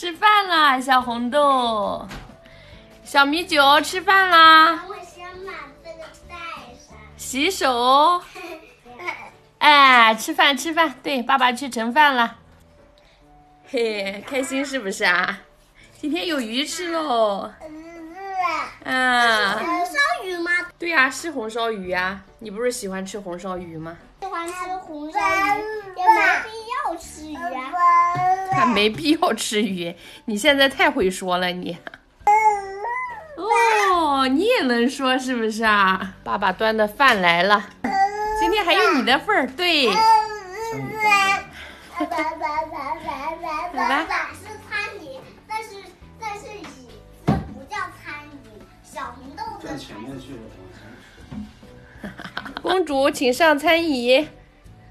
吃饭啦，小红豆。小米酒吃饭啦。我先把这个带上。洗手。哎，吃饭吃饭，对，爸爸去盛饭了。嘿，开心是不是啊？今天有鱼吃喽。啊。红烧鱼吗？对呀，是红烧鱼呀。你不是喜欢吃红烧鱼吗？喜欢吃红烧鱼，要吃鱼啊。他没必要吃鱼，你现在太会说了你。哦，你也能说是不是啊？爸爸端的饭来了，今天还有你的份儿，对。爸爸爸爸爸爸爸是餐椅，但是但是椅子不叫餐椅。小红豆的前面去公主，请上餐椅。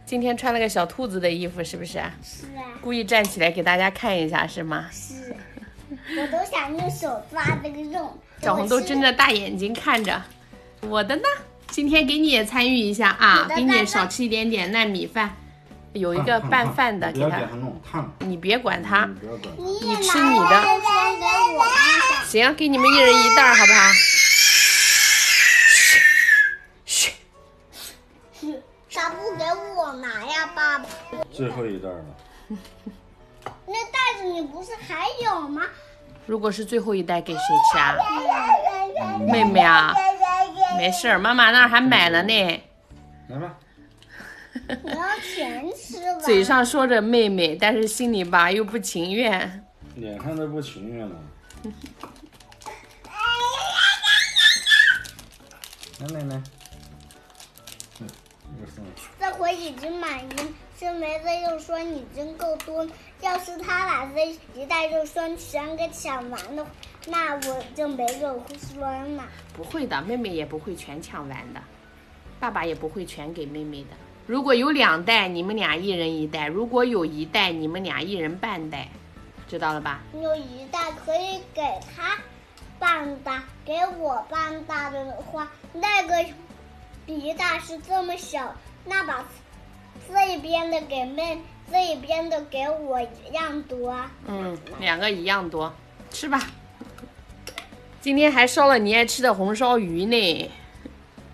今天穿了个小兔子的衣服，是不是？是啊。故意站起来给大家看一下，是吗？是。我都想用手抓这个肉。小红豆睁着大眼睛看着，我的呢？今天给你也参与一下啊，给你少吃一点点烂米饭，有一个拌饭的给他。你别管他，你吃你的。行，给你们一人一袋，好不好？不给我拿呀，爸爸？最后一袋了。那袋子你不是还有吗？如果是最后一袋，给谁吃啊？妹妹啊，没事儿，妈妈那儿还买了呢。来吧。我要全吃完。嘴上说着妹妹，但是心里吧又不情愿。脸上都不情愿了。来来来。这回已经满意，这梅子又说你真够多。要是他把这一袋肉酸全给抢完的，那我就没肉酸了。不会的，妹妹也不会全抢完的，爸爸也不会全给妹妹的。如果有两袋，你们俩一人一袋；如果有一袋，你们俩一人半袋，知道了吧？有一袋可以给他半袋，给我半袋的话，那个一袋是这么小，那把这一边的给妹。这一边的给我一样多，嗯，两个一样多，吃吧。今天还烧了你爱吃的红烧鱼呢，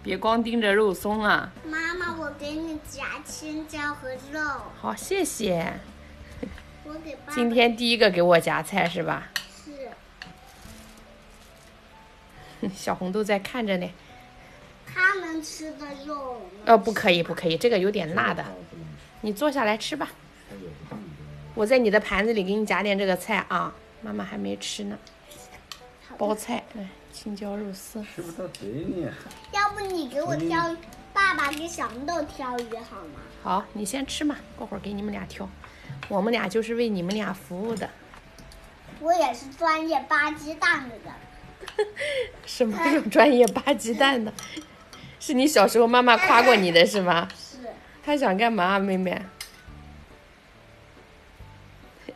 别光盯着肉松啊。妈妈，我给你夹青椒和肉。好，谢谢。我给爸。今天第一个给我夹菜是吧？是。小红豆在看着呢。他们吃的肉。哦，不可以，不可以，这个有点辣的。你坐下来吃吧。我在你的盘子里给你夹点这个菜啊，妈妈还没吃呢。包菜，来青椒肉丝。吃不到嘴里。要不你给我挑，爸爸给小红豆挑鱼好吗？好，你先吃嘛，过会儿给你们俩挑。我们俩就是为你们俩服务的。我也是专业扒鸡蛋的人。什么叫专业扒鸡蛋的？是你小时候妈妈夸过你的是吗？是。他想干嘛，妹妹？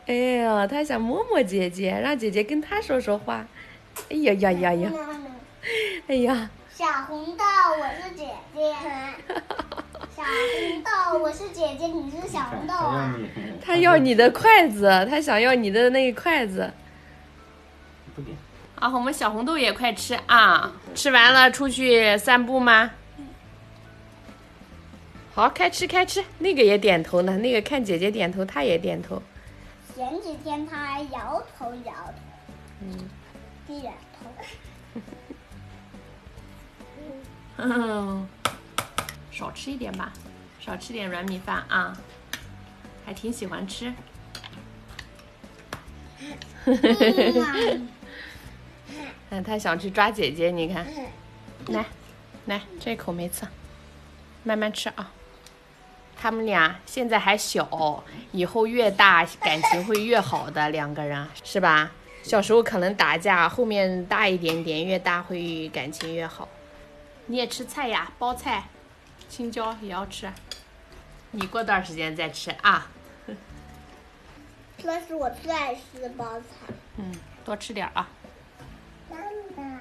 哎呀，他想摸摸姐姐，让姐姐跟他说说话。哎呀呀呀呀！哎呀！小红豆，我是姐姐。小红豆，我是姐姐，你是小红豆啊。他要你的筷子，他想要你的那个筷子。不给。啊，我们小红豆也快吃啊！吃完了出去散步吗？好，开吃开吃。那个也点头呢，那个看姐姐点头，他也点头。前几天他还摇头摇头，嗯，点头。嗯，少吃一点吧，少吃点软米饭啊，还挺喜欢吃。嗯，他想去抓姐姐，你看，来，来，这口没吃，慢慢吃啊。他们俩现在还小，以后越大感情会越好的两个人，是吧？小时候可能打架，后面大一点点，越大会感情越好。你也吃菜呀，包菜，青椒也要吃。你过段时间再吃啊。这是我最爱吃的包菜。嗯，多吃点啊。妈妈。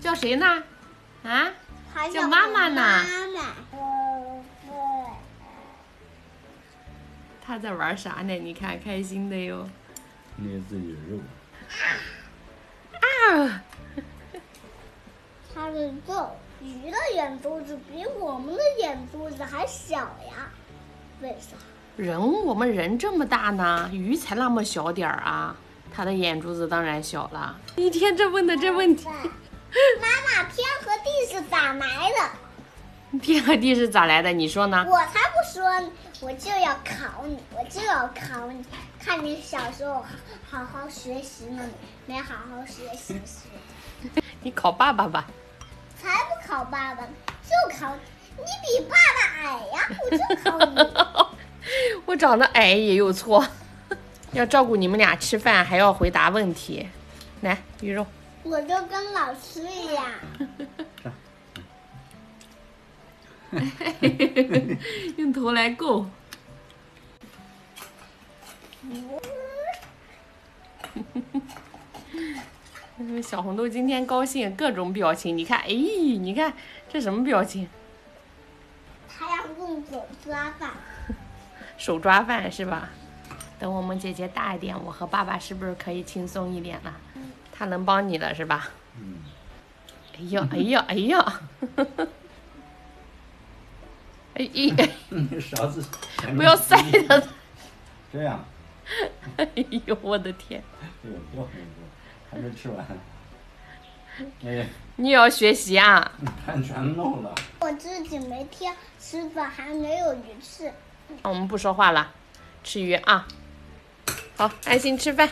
叫谁呢？啊？叫妈妈呢。妈妈。他在玩啥呢？你看，开心的哟。捏自己的肉。啊，他的肉，鱼的眼珠子比我们的眼珠子还小呀，为啥？人我们人这么大呢，鱼才那么小点儿啊，它的眼珠子当然小了。一天这问的这问题，妈妈，天和地是咋来的？天和地是咋来的？你说呢？我才不说呢，我就要考你，我就要考你，看你小时候好好学习呢，没好好学习是。你考爸爸吧。才不考爸爸呢，就考你比爸爸矮呀，我就考你。我长得矮也有错，要照顾你们俩吃饭，还要回答问题。来，鱼肉，我就跟老师一样，用头来够。嗯小红豆今天高兴，各种表情。你看，哎，你看这什么表情？他要用手抓饭。手抓饭是吧？等我们姐姐大一点，我和爸爸是不是可以轻松一点了？他能帮你了是吧？嗯，哎呀，哎呀，哎呀！你 勺子不要塞的！这样，哎呦，我的天！哎呦，掉很多，还没吃完。哎，你也要学习啊！看全弄了。我自己没贴，吃的还没有鱼刺。我们不说话了，吃鱼啊！好，安心吃饭。